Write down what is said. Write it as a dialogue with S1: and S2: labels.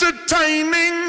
S1: entertaining.